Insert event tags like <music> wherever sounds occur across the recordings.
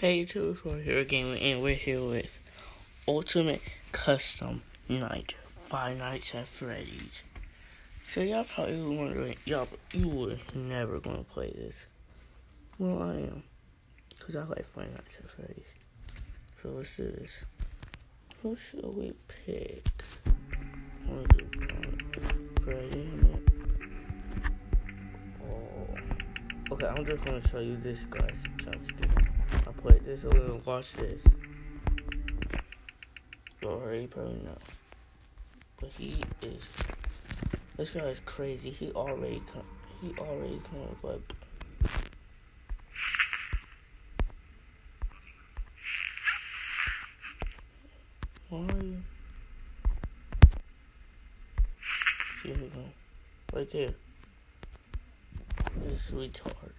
Hey, to for Hero Gaming, and we're here with Ultimate Custom Night, Five Nights at Freddy's. So y'all probably wondering, y'all, you were never gonna play this. Well, I am, cause I like Five Nights at Freddy's. So let's do this. Who should we pick? Oh. Okay, I'm just gonna show you this guy's played this a little. Watch this. You already probably know. But he is. This guy is crazy. He already come. He already come up like. Why? Here we go. Right there. This retard.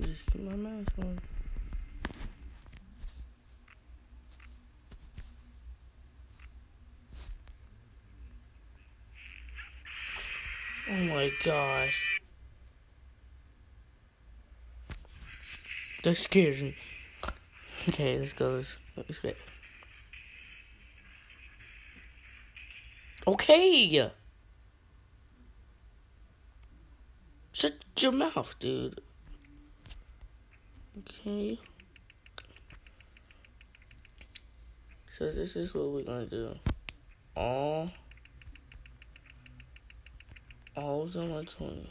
Just keep my mask on. Oh my gosh. That scares me. Okay, this goes. Let's get. Okay! Shut your mouth, dude. Okay. So this is what we're gonna do. All all them are 20.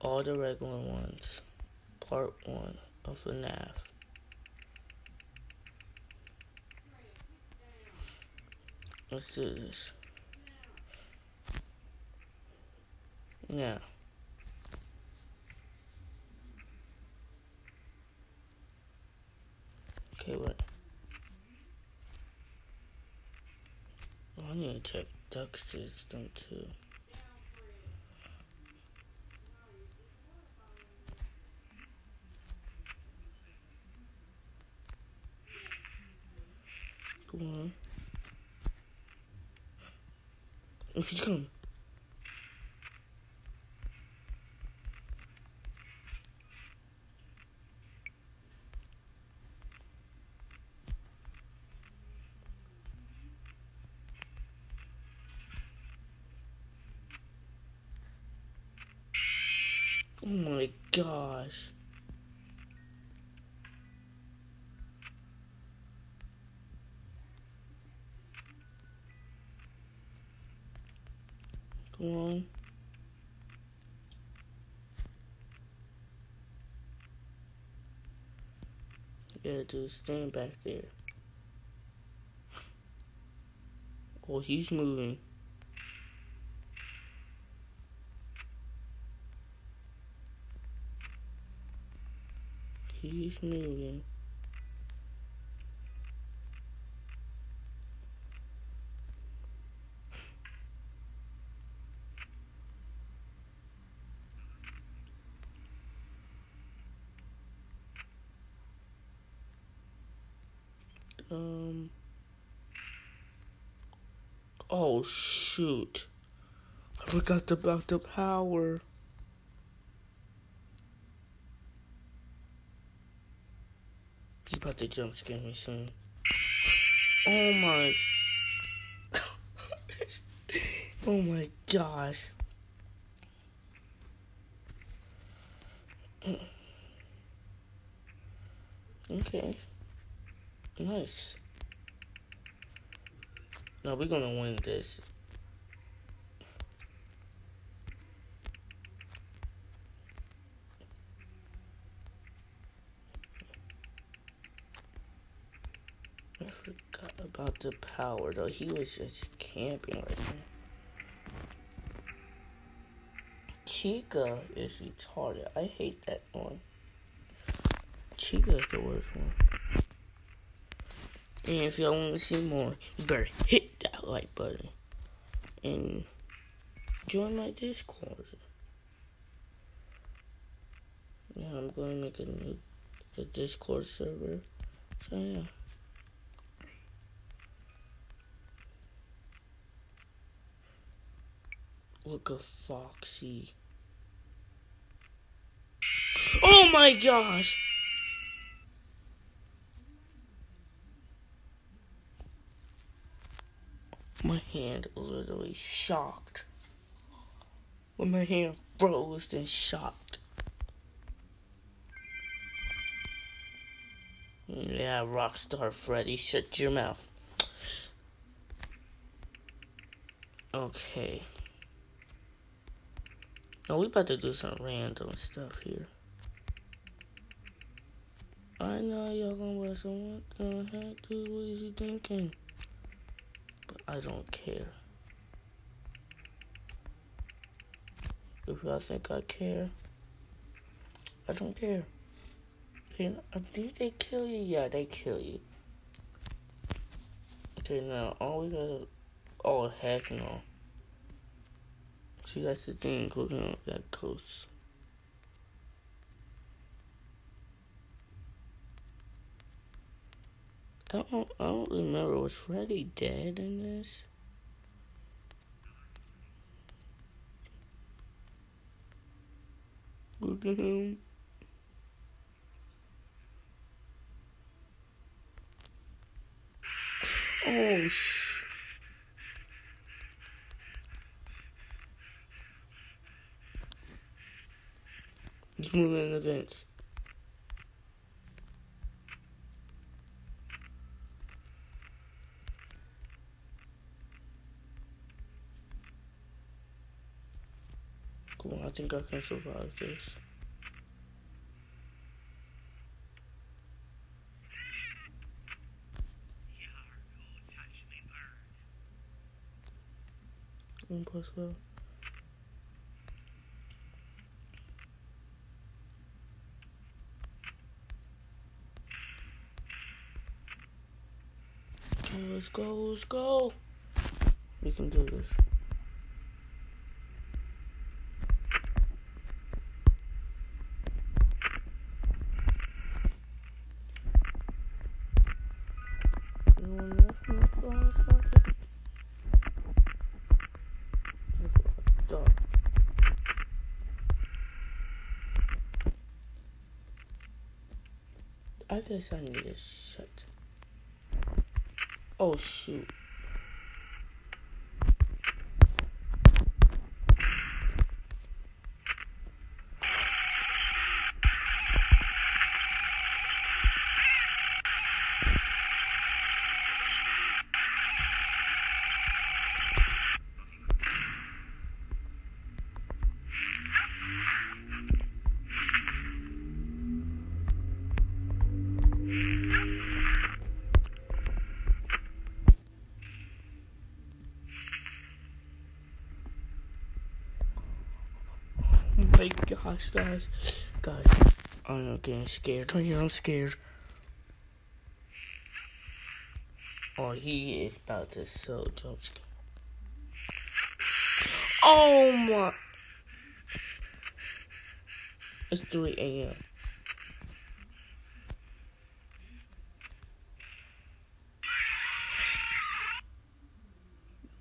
All the regular ones. Part one of the FNAF. Let's do this. Now. Okay, what? Oh, I need to check duct system too. Come on. Oh, he's coming. On. Yeah, dude, stand back there. Oh, he's moving. He's moving. Oh, shoot. I forgot about the power. He's about to jump scare me soon. Oh my. <laughs> oh my gosh. Okay. Nice. Now we're gonna win this. I forgot about the power though. He was just camping right now. Chica is retarded. I hate that one. Chica is the worst one. And if y'all want to see more, you better hit that like button and join my Discord. Yeah, I'm going to make a new the Discord server. So yeah. Look at Foxy. Oh my gosh! My hand literally shocked. When my hand froze and shocked. Yeah, Rockstar Freddy, shut your mouth. Okay. Now we about to do some random stuff here. I know y'all gonna watch some what the heck, dude, what is he thinking? I don't care. If y'all think I care, I don't care. Okay, I think they kill you. Yeah, they kill you. Okay, now all we gotta. Oh heck no. See, that's the thing. Cooking up that coast. I don't, I don't remember. Was Freddy dead in this? Look at him. Oh, sh. He's moving in the vents. Cool, I think I can survive this. One plus well. Okay, let's go, let's go. We can do this. I guess I need to shut. Oh shoot. My gosh, guys. Guys, I'm getting scared. I am scared. Oh, he is about to so jump scare. Oh my. It's 3 a.m.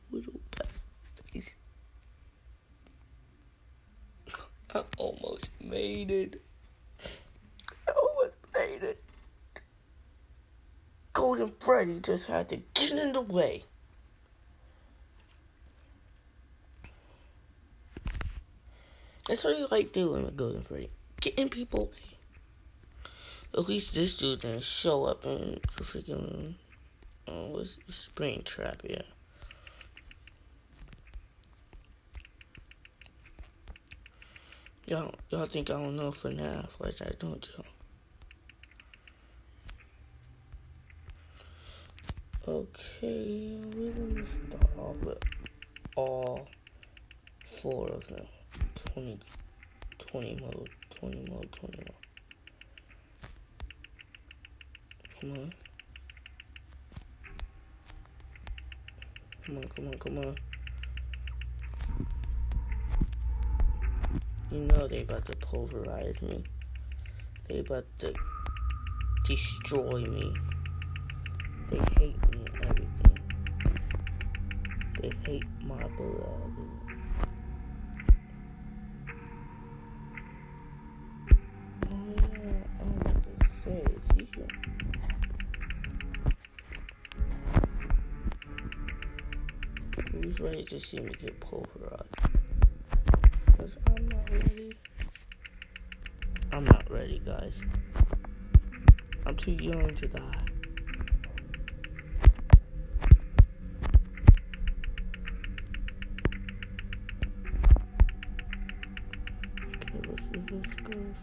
Little face. I almost made it. I almost made it. Golden Freddy just had to get in the way. That's what you like doing with Golden Freddy. Getting people away. At least this dude didn't show up in freaking uh, was Springtrap, yeah. Y'all, y'all think I don't know FNAF like that, don't you? Okay, we're gonna start with all four of them. 20, 20 mode, 20 mode, 20 mode. Come on. Come on, come on, come on. You know they about to pulverize me. They about to destroy me. They hate me and everything. They hate my blood. Who's ready to see me get pulverized? Because I'm not ready. I'm not ready, guys. I'm too young to die. Okay, let's see if this goes.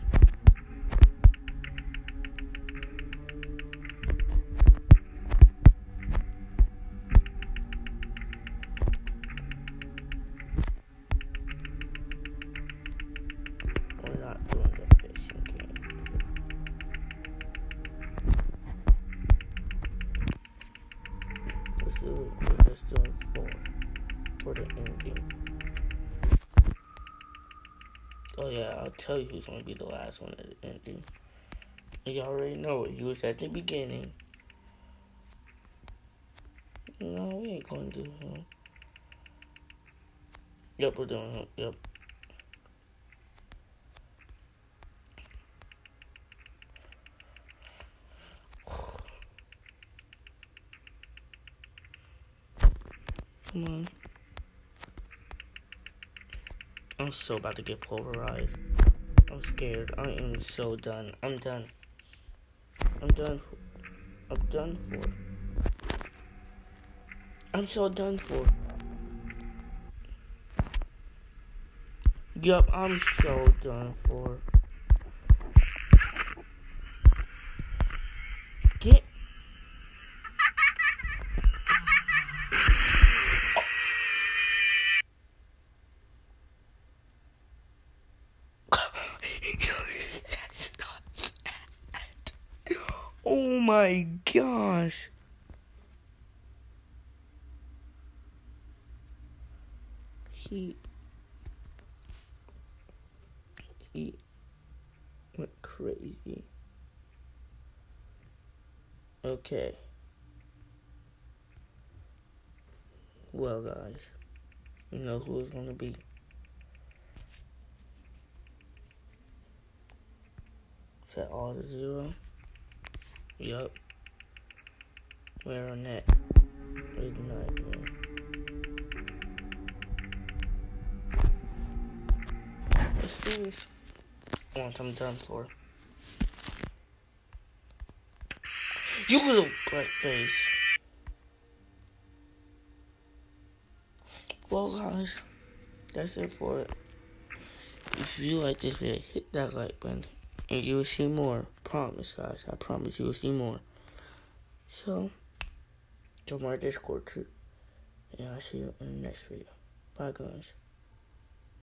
We're not doing the fishing game. Let's do we're just doing four for the ending. Oh yeah, I'll tell you who's gonna be the last one at the ending. You already know it. He was at the beginning. No, we ain't gonna do him. Yep, we're doing him. Yep. Come on. I'm so about to get pulverized. I'm scared. I am so done. I'm done. I'm done. I'm done for. I'm so done for. Yup, I'm so done for. My gosh. He he went crazy. Okay. Well, guys, you know who it's gonna be. Set all to zero. Yup. We're on that. Ignite. Let's do this. Once I'm done for. You little butt face. Well, guys, that's it for it. If you like this video, hit that like button, and you will see more. Promise, guys. I promise you will see more. So, join my Discord too, and I'll see you in the next video. Bye, guys.